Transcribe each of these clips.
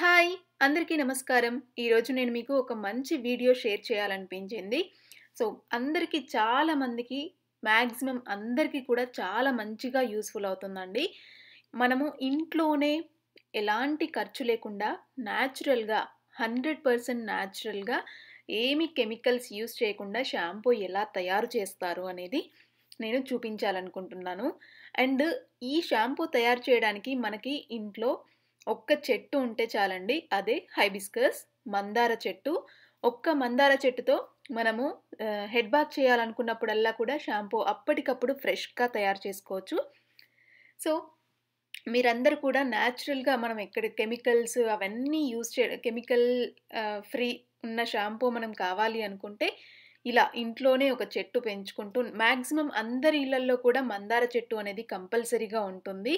Hi! అందరికీ నమస్కారం. ఈరోజు నేను మీకు ఒక మంచి వీడియో షేర్ చేయాలనిపించింది. సో, అందరికీ చాలా మందికి మాక్సిమం అందరికీ కూడా చాలా మంచిగా యూస్ఫుల్ అవుతుందండి. మనము ఇంట్లోనే ఎలాంటి ఖర్చు లేకుండా న్యాచురల్‌గా 100% న్యాచురల్‌గా ఏమి కెమికల్స్ యూస్ చేయకుండా షాంపూ ఎలా తయారు చేస్తారు అనేది నేను చూపించాలనుకుంటున్నాను. అండ్ ఈ షాంపూ తయారు చేయడానికి మనకి ఇంట్లో ఒక్క చెట్టు ఉంటే చాలండి. అదే హైబిస్కస్ మందార చెట్టు. ఒక్క మందార చెట్టుతో మనము హెడ్ బాత్ చేయాలనుకున్నప్పుడల్లా కూడా షాంపూ అప్పటికప్పుడు ఫ్రెష్‌గా తయారు చేసుకోవచ్చు. సో, మీరందరూ కూడా న్యాచురల్‌గా మనం ఎక్కడ కెమికల్స్ అవన్నీ యూజ్ చే కెమికల్ ఫ్రీ ఉన్న షాంపూ మనం కావాలి అనుకుంటే, ఇలా ఇంట్లోనే ఒక చెట్టు పెంచుకుంటూ మ్యాక్సిమం అందరి ఇళ్ళల్లో కూడా మందార చెట్టు అనేది కంపల్సరీగా ఉంటుంది.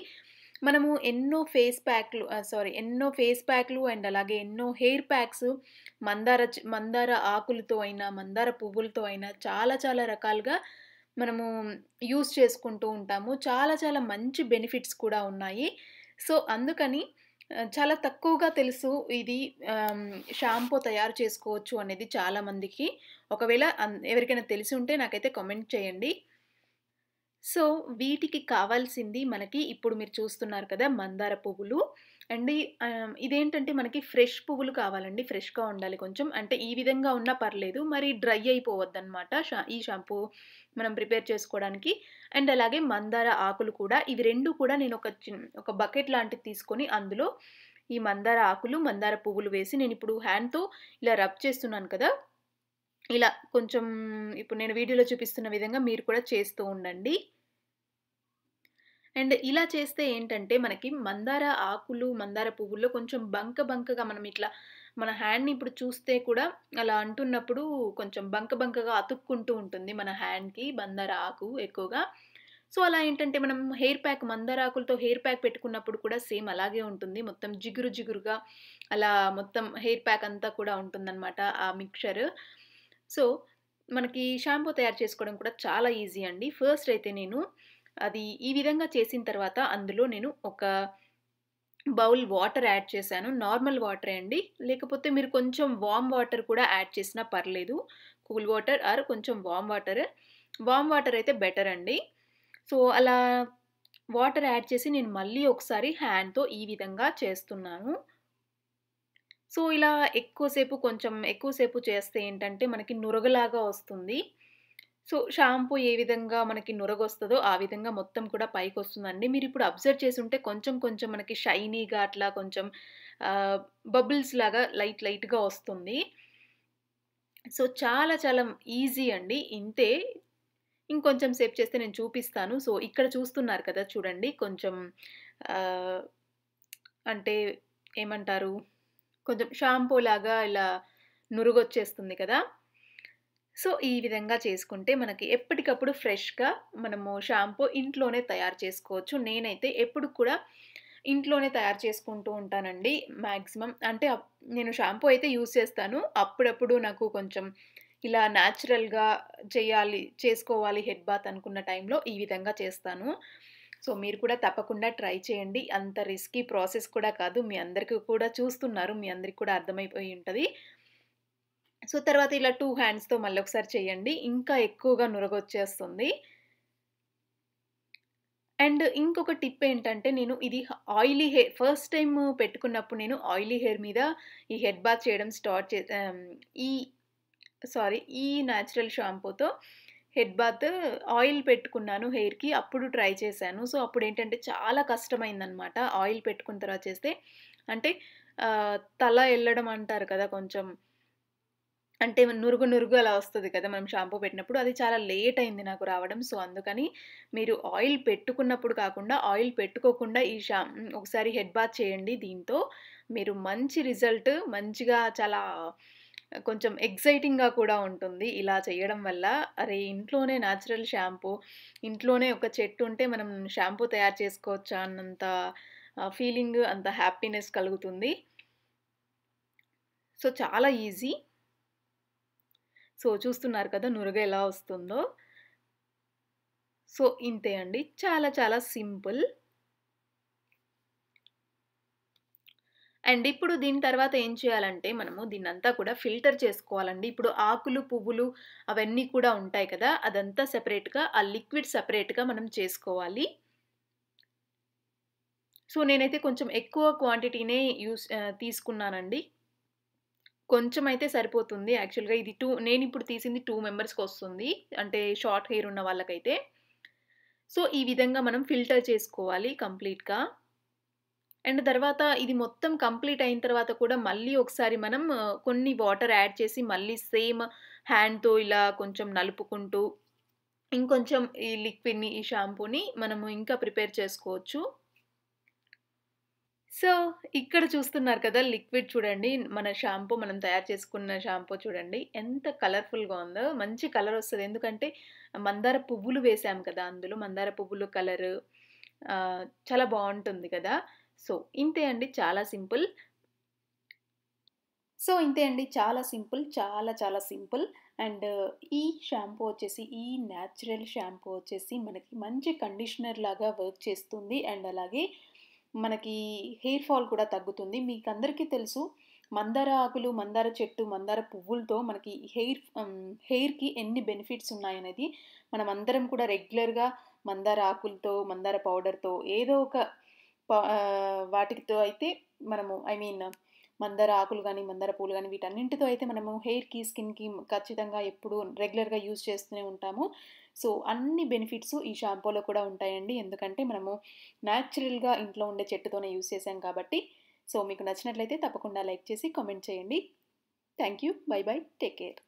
మనము ఎన్నో ఫేస్ ప్యాక్‌లు సారీ ఎన్నో ఫేస్ ప్యాక్‌లు అండ్ అలాగే ఎన్నో హెయిర్ ప్యాక్స్ మందార మందార ఆకులతో అయినా, మందార పువ్వులతో అయినా చాలా చాలా రకాలుగా మనము యూస్ చేసుకుంటూ ఉంటాము. చాలా చాలా మంచి బెనిఫిట్స్ కూడా ఉన్నాయి. సో, అందుకని చాలా తక్కువగా తెలుసు ఇది షాంపూ తయారు చేసుకోవచ్చు అనేది చాలామందికి ఒకవేళ అన్ ఎవరికైనా తెలిసి ఉంటే నాకైతే కామెంట్ చేయండి. సో, వీటికి కావాల్సింది మనకి ఇప్పుడు మీరు చూస్తున్నారు కదా! మందార పువ్వులు. అండ్ ఇదేంటంటే మనకి ఫ్రెష్ పువ్వులు కావాలండి. ఫ్రెష్‌గా ఉండాలి కొంచెం. అంటే ఈ విధంగా ఉన్నా పర్లేదు. మరి డ్రై అయిపోవద్దనమాట. షా ఈ షాంపూ మనం ప్రిపేర్ చేసుకోవడానికి. అండ్ అలాగే మందార ఆకులు కూడా. ఇవి రెండు కూడా నేను ఒక చిన్ ఒక బకెట్ లాంటిది తీసుకొని అందులో ఈ మందార ఆకులు, మందార పువ్వులు వేసి నేను ఇప్పుడు హ్యాండ్‌తో ఇలా రబ్ చేస్తున్నాను కదా! ఇలా కొంచెం ఇప్పుడు నేను వీడియోలో చూపిస్తున్న విధంగా మీరు కూడా చేస్తూ ఉండండి. అండ్ ఇలా చేస్తే ఏంటంటే మనకి మందార ఆకులు, మందార పువ్వుల్లో కొంచెం బంక బంకగా మనం ఇట్లా మన హ్యాండ్‌ని ఇప్పుడు చూస్తే కూడా అలా అంటున్నప్పుడు కొంచెం బంక బంకగా అతుక్కుంటూ ఉంటుంది మన హ్యాండ్‌కి మందార ఆకు ఎక్కువగా. సో, అలా ఏంటంటే మనం హెయిర్ ప్యాక్ మందార ఆకులతో హెయిర్ ప్యాక్ పెట్టుకున్నప్పుడు కూడా సేమ్ అలాగే ఉంటుంది. మొత్తం జిగురు జిగురుగా అలా మొత్తం హెయిర్ ప్యాక్ అంతా కూడా ఉంటుందన్నమాట ఆ మిక్చర్ సో, మనకి షాంపూ తయారు చేసుకోవడం కూడా చాలా ఈజీ అండి. ఫస్ట్ అయితే నేను అది ఈ విధంగా చేసిన తర్వాత అందులో నేను ఒక బౌల్ వాటర్ యాడ్ చేశాను. నార్మల్ వాటరే అండి. లేకపోతే మీరు కొంచెం వామ్ వాటర్ కూడా యాడ్ చేసినా పర్లేదు. కూల్ వాటర్ ఆర్ కొంచెం వామ్ వాటర్. వామ్ వాటర్ అయితే బెటర్ అండి. సో, అలా వాటర్ యాడ్ చేసి నేను మళ్ళీ ఒకసారి హ్యాండ్‌తో ఈ విధంగా చేస్తున్నాను. సో, ఇలా ఎక్కువసేపు కొంచెం ఎక్కువసేపు చేస్తే ఏంటంటే మనకి నురగలాగా వస్తుంది. సో, షాంపూ ఏ విధంగా మనకి నురగొస్తుందో ఆ విధంగా మొత్తం కూడా పైకి వస్తుందండి మీరు ఇప్పుడు అబ్జర్వ్ ఉంటే కొంచెం కొంచెం మనకి షైనీగా అట్లా కొంచెం బబుల్స్ లాగా లైట్ లైట్‌గా వస్తుంది. సో, చాలా చాలా ఈజీ అండి. ఇంతే. ఇంకొంచెం సేపు చేస్తే నేను చూపిస్తాను. సో, ఇక్కడ చూస్తున్నారు కదా! చూడండి కొంచెం అంటే ఏమంటారు? కొంచెం షాంపూ లాగా ఇలా నురుగొచ్చేస్తుంది కదా! సో, ఈ విధంగా చేసుకుంటే మనకి ఎప్పటికప్పుడు ఫ్రెష్‌గా మనము షాంపూ ఇంట్లోనే తయారు చేసుకోవచ్చు. నేనైతే ఎప్పుడు కూడా ఇంట్లోనే తయారు చేసుకుంటూ ఉంటానండి. మ్యాక్సిమం అంటే అప్ నేను షాంపూ అయితే యూజ్ చేస్తాను. అప్పుడప్పుడు నాకు కొంచెం ఇలా న్యాచురల్‌గా చేయాలి, చేసుకోవాలి హెడ్ బాత్ అనుకున్న టైంలో ఈ విధంగా చేస్తాను. సో, మీరు కూడా తప్పకుండా ట్రై చేయండి. అంత రిస్కీ ప్రాసెస్ కూడా కాదు. మీ అందరికీ కూడా చూస్తున్నారు. మీ అందరికి కూడా అర్థమైపోయి ఉంటుంది సో, తర్వాత ఇలా టూ హ్యాండ్స్‌తో మళ్ళీ ఒకసారి చేయండి. ఇంకా ఎక్కువగా నురగొచ్చేస్తుంది. అండ్ ఇంకొక టిప్ ఏంటంటే నేను ఇది ఆయిలీ హెయిర్ ఫస్ట్ టైం పెట్టుకున్నప్పుడు నేను ఆయిలీ హెయిర్ మీద ఈ హెడ్ బాత్ చేయడం స్టార్ట్ చే ఈ సారీ ఈ న్యాచురల్ షాంపూతో హెడ్ బాత్ ఆయిల్ పెట్టుకున్నాను హెయిర్‌కి. అప్పుడు ట్రై చేశాను. సో, అప్పుడు ఏంటంటే చాలా కష్టమైందనమాట. ఆయిల్ పెట్టుకున్న తర్వాత చేస్తే అంటే తల వెళ్ళడం అంటారు కదా! కొంచెం అంటే నురుగు నురుగు అలా వస్తుంది కదా! మనం షాంపూ పెట్టినప్పుడు. అది చాలా లేట్ అయింది నాకు రావడం. సో, అందుకని మీరు ఆయిల్ పెట్టుకున్నప్పుడు కాకుండా ఆయిల్ పెట్టుకోకుండా ఈ షాం ఒకసారి హెడ్ బాత్ చేయండి దీంతో. మీరు మంచి రిజల్ట్ మంచిగా చాలా కొంచెం ఎగ్జైటింగ్గా కూడా ఉంటుంది. ఇలా చేయడం వల్ల అరే! ఇంట్లోనే న్యాచురల్ షాంపూ, ఇంట్లోనే ఒక చెట్టు ఉంటే మనం షాంపూ తయారు చేసుకోవచ్చా అన్నంత ఫీలింగ్ అంత హ్యాపీనెస్ కలుగుతుంది. సో, చాలా ఈజీ. సో, చూస్తున్నారు కదా! నురగ ఎలా వస్తుందో. సో, ఇంతే అండి. చాలా చాలా సింపుల్. అండ్ ఇప్పుడు దీని తర్వాత ఏం చేయాలంటే మనము దీన్నంతా కూడా ఫిల్టర్ చేసుకోవాలండి. ఇప్పుడు ఆకులు, పువ్వులు అవన్నీ కూడా ఉంటాయి కదా! అదంతా సెపరేట్‌గా ఆ లిక్విడ్ సెపరేట్‌గా మనం చేసుకోవాలి. సో, నేనైతే కొంచెం ఎక్కువ క్వాంటిటీనే యూస్ తీసుకున్నానండి. కొంచెం అయితే సరిపోతుంది. యాక్చువల్‌గా ఇది టూ నేను ఇప్పుడు తీసింది టూ మెంబర్స్కి వస్తుంది అంటే షార్ట్ హెయిర్ ఉన్న వాళ్ళకైతే. సో, ఈ విధంగా మనం ఫిల్టర్ చేసుకోవాలి కంప్లీట్‌గా. అండ్ తర్వాత ఇది మొత్తం కంప్లీట్ అయిన తర్వాత కూడా మళ్ళీ ఒకసారి మనం కొన్ని వాటర్ యాడ్ చేసి మళ్ళీ సేమ్ హ్యాండ్‌తో ఇలా కొంచెం నలుపుకుంటూ ఇంకొంచెం ఈ లిక్విడ్‌ని, ఈ షాంపూని మనము ఇంకా ప్రిపేర్ చేసుకోవచ్చు. సో, ఇక్కడ చూస్తున్నారు కదా! లిక్విడ్ చూడండి. మన షాంపూ మనం తయారు చేసుకున్న షాంపూ చూడండి. ఎంత కలర్‌ఫుల్‌గా ఉందో. మంచి కలర్ వస్తుంది ఎందుకంటే మందార పువ్వులు వేసాం కదా! అందులో మందార పువ్వులు కలరు చాలా బాగుంటుంది కదా! సో, ఇంతే అండి. చాలా సింపుల్. సో, ఇంతే అండి. చాలా సింపుల్. చాలా చాలా సింపుల్. అండ్ ఈ షాంపూ వచ్చేసి ఈ న్యాచురల్ షాంపూ వచ్చేసి మనకి మంచి కండిషనర్ లాగా వర్క్ చేస్తుంది. అండ్ అలాగే మనకి హెయిర్ ఫాల్ కూడా తగ్గుతుంది. మీకు అందరికీ తెలుసు మందార ఆకులు, మందార చెట్టు, మందార పువ్వులతో మనకి హెయిర్ హెయిర్‌కి ఎన్ని బెనిఫిట్స్ ఉన్నాయనేది అందరం కూడా రెగ్యులర్‌గా మందార ఆకులతో, మందార పౌడర్‌తో ఏదో ఒక వాటితో అయితే మనము ఐ మీన్ మందార ఆకులు కానీ మందార పూలు కానీ వీటన్నింటితో అయితే మనము హెయిర్‌కి, స్కిన్‌కి ఖచ్చితంగా ఎప్పుడు రెగ్యులర్‌గా యూజ్ చేస్తూనే ఉంటాము. సో, అన్ని బెనిఫిట్స్ ఈ షాంపూలో కూడా ఉంటాయండి. ఎందుకంటే మనము న్యాచురల్‌గా ఇంట్లో ఉండే చెట్టుతోనే యూజ్ చేసాం కాబట్టి. సో, మీకు నచ్చినట్లయితే తప్పకుండా లైక్ చేసి కామెంట్ చేయండి. Thank you. Bye bye. Take care.